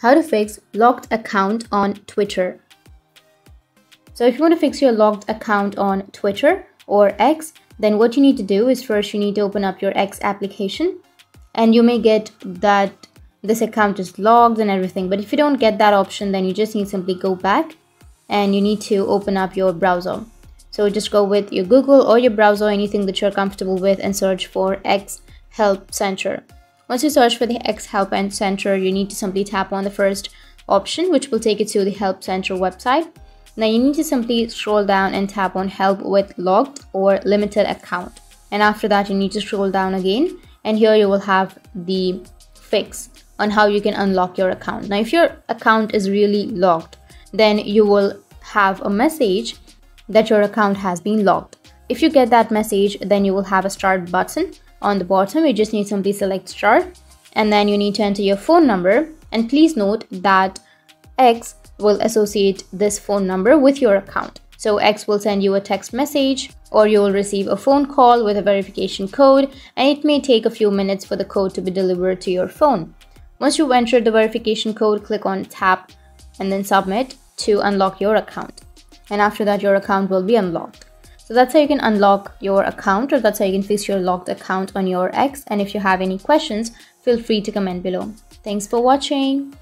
how to fix locked account on Twitter. So if you want to fix your locked account on Twitter or X, then what you need to do is first you need to open up your X application and you may get that this account is logged and everything. But if you don't get that option, then you just need to simply go back and you need to open up your browser. So just go with your Google or your browser, anything that you're comfortable with and search for X Help Center. Once you search for the X Help and Center, you need to simply tap on the first option, which will take you to the Help Center website. Now you need to simply scroll down and tap on Help with logged or Limited Account. And after that, you need to scroll down again. And here you will have the fix on how you can unlock your account. Now, if your account is really locked, then you will have a message that your account has been locked. If you get that message, then you will have a start button on the bottom you just need simply select start and then you need to enter your phone number and please note that X will associate this phone number with your account. So X will send you a text message or you will receive a phone call with a verification code and it may take a few minutes for the code to be delivered to your phone. Once you've entered the verification code, click on tap and then submit to unlock your account. And after that, your account will be unlocked. So that's how you can unlock your account or that's how you can fix your locked account on your X. And if you have any questions, feel free to comment below. Thanks for watching.